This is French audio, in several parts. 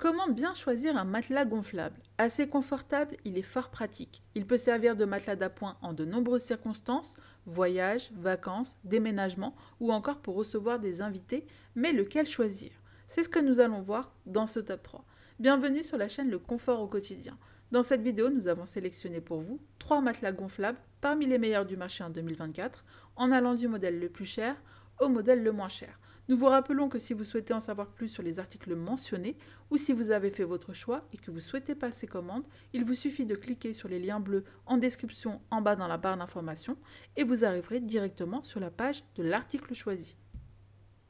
Comment bien choisir un matelas gonflable? Assez confortable, il est fort pratique. Il peut servir de matelas d'appoint en de nombreuses circonstances, voyages, vacances, déménagements ou encore pour recevoir des invités, mais lequel choisir? C'est ce que nous allons voir dans ce top 3. Bienvenue sur la chaîne Le Confort au quotidien. Dans cette vidéo, nous avons sélectionné pour vous trois matelas gonflables parmi les meilleurs du marché en 2024, en allant du modèle le plus cher au modèle le moins cher. Nous vous rappelons que si vous souhaitez en savoir plus sur les articles mentionnés ou si vous avez fait votre choix et que vous souhaitez passer commande, il vous suffit de cliquer sur les liens bleus en description en bas dans la barre d'information et vous arriverez directement sur la page de l'article choisi.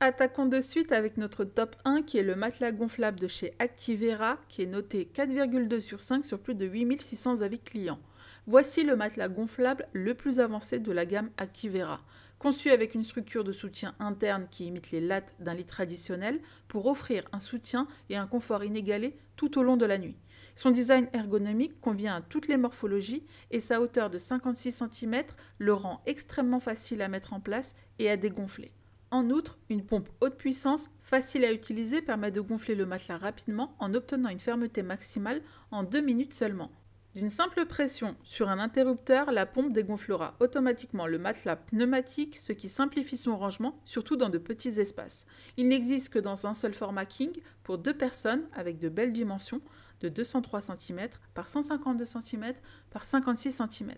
Attaquons de suite avec notre top 1 qui est le matelas gonflable de chez Activera qui est noté 4,2 sur 5 sur plus de 8600 avis clients. Voici le matelas gonflable le plus avancé de la gamme Activera. Conçu avec une structure de soutien interne qui imite les lattes d'un lit traditionnel pour offrir un soutien et un confort inégalé tout au long de la nuit. Son design ergonomique convient à toutes les morphologies et sa hauteur de 56 cm le rend extrêmement facile à mettre en place et à dégonfler. En outre, une pompe haute puissance facile à utiliser permet de gonfler le matelas rapidement en obtenant une fermeté maximale en 2 minutes seulement. D'une simple pression sur un interrupteur, la pompe dégonflera automatiquement le matelas pneumatique, ce qui simplifie son rangement, surtout dans de petits espaces. Il n'existe que dans un seul format King pour deux personnes avec de belles dimensions de 203 cm par 152 cm par 56 cm.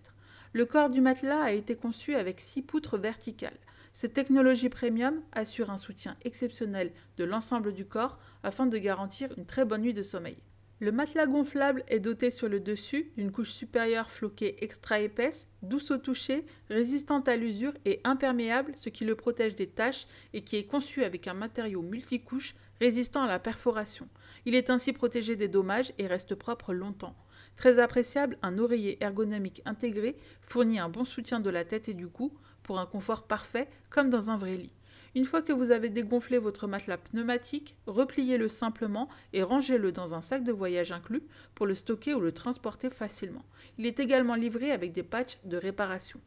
Le corps du matelas a été conçu avec six poutres verticales. Cette technologie premium assure un soutien exceptionnel de l'ensemble du corps afin de garantir une très bonne nuit de sommeil. Le matelas gonflable est doté sur le dessus d'une couche supérieure floquée extra épaisse, douce au toucher, résistante à l'usure et imperméable, ce qui le protège des taches et qui est conçu avec un matériau multicouche résistant à la perforation. Il est ainsi protégé des dommages et reste propre longtemps. Très appréciable, un oreiller ergonomique intégré fournit un bon soutien de la tête et du cou pour un confort parfait comme dans un vrai lit. Une fois que vous avez dégonflé votre matelas pneumatique, repliez-le simplement et rangez-le dans un sac de voyage inclus pour le stocker ou le transporter facilement. Il est également livré avec des patchs de réparation.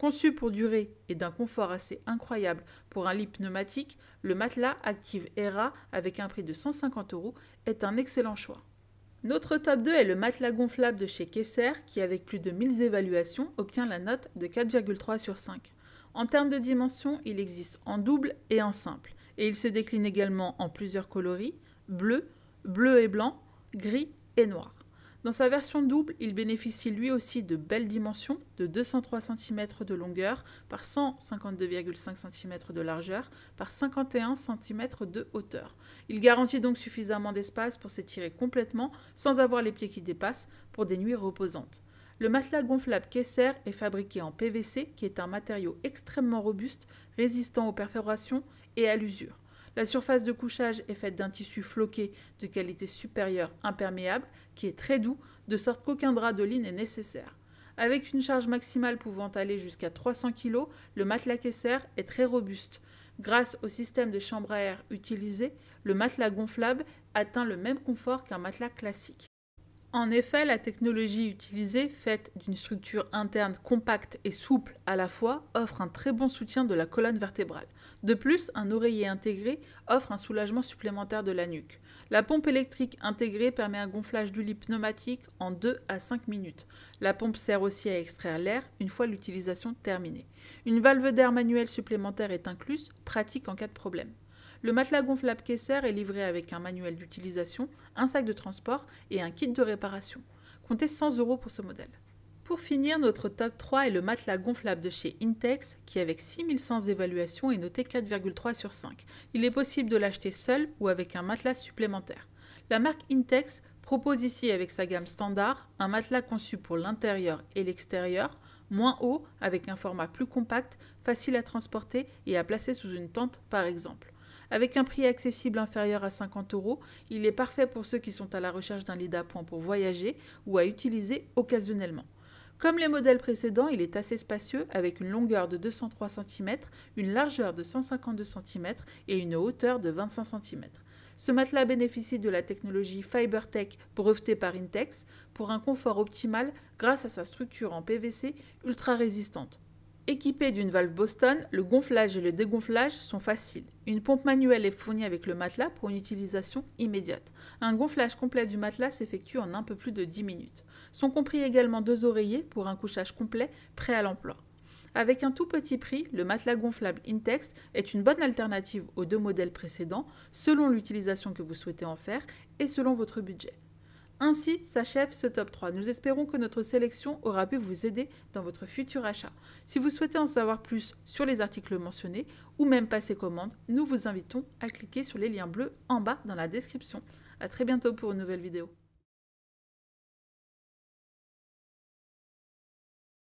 Conçu pour durer et d'un confort assez incroyable pour un lit pneumatique, le matelas Active Era avec un prix de 150 euros est un excellent choix. Notre top 2 est le matelas gonflable de chez Kesser qui, avec plus de 1000 évaluations, obtient la note de 4,3 sur 5. En termes de dimension, il existe en double et en simple, et il se décline également en plusieurs coloris, bleu, bleu et blanc, gris et noir. Dans sa version double, il bénéficie lui aussi de belles dimensions de 203 cm de longueur par 152,5 cm de largeur par 51 cm de hauteur. Il garantit donc suffisamment d'espace pour s'étirer complètement sans avoir les pieds qui dépassent pour des nuits reposantes. Le matelas gonflable Kesser est fabriqué en PVC, qui est un matériau extrêmement robuste, résistant aux perforations et à l'usure. La surface de couchage est faite d'un tissu floqué de qualité supérieure imperméable, qui est très doux, de sorte qu'aucun drap de lit n'est nécessaire. Avec une charge maximale pouvant aller jusqu'à 300 kg, le matelas Kesser est très robuste. Grâce au système de chambre à air utilisé, le matelas gonflable atteint le même confort qu'un matelas classique. En effet, la technologie utilisée, faite d'une structure interne compacte et souple à la fois, offre un très bon soutien de la colonne vertébrale. De plus, un oreiller intégré offre un soulagement supplémentaire de la nuque. La pompe électrique intégrée permet un gonflage du lit pneumatique en 2 à 5 minutes. La pompe sert aussi à extraire l'air une fois l'utilisation terminée. Une valve d'air manuelle supplémentaire est incluse, pratique en cas de problème. Le matelas gonflable Kesser est livré avec un manuel d'utilisation, un sac de transport et un kit de réparation. Comptez 100 euros pour ce modèle. Pour finir, notre top 3 est le matelas gonflable de chez Intex qui avec 6100 évaluations est noté 4,3 sur 5. Il est possible de l'acheter seul ou avec un matelas supplémentaire. La marque Intex propose ici avec sa gamme standard un matelas conçu pour l'intérieur et l'extérieur, moins haut avec un format plus compact, facile à transporter et à placer sous une tente par exemple. Avec un prix accessible inférieur à 50 euros, il est parfait pour ceux qui sont à la recherche d'un lit d'appoint pour voyager ou à utiliser occasionnellement. Comme les modèles précédents, il est assez spacieux avec une longueur de 203 cm, une largeur de 152 cm et une hauteur de 25 cm. Ce matelas bénéficie de la technologie FiberTech brevetée par Intex pour un confort optimal grâce à sa structure en PVC ultra résistante. Équipé d'une valve Boston, le gonflage et le dégonflage sont faciles. Une pompe manuelle est fournie avec le matelas pour une utilisation immédiate. Un gonflage complet du matelas s'effectue en un peu plus de 10 minutes. Sont compris également deux oreillers pour un couchage complet prêt à l'emploi. Avec un tout petit prix, le matelas gonflable Intex est une bonne alternative aux deux modèles précédents selon l'utilisation que vous souhaitez en faire et selon votre budget. Ainsi s'achève ce top 3. Nous espérons que notre sélection aura pu vous aider dans votre futur achat. Si vous souhaitez en savoir plus sur les articles mentionnés ou même passer commande, nous vous invitons à cliquer sur les liens bleus en bas dans la description. A très bientôt pour une nouvelle vidéo.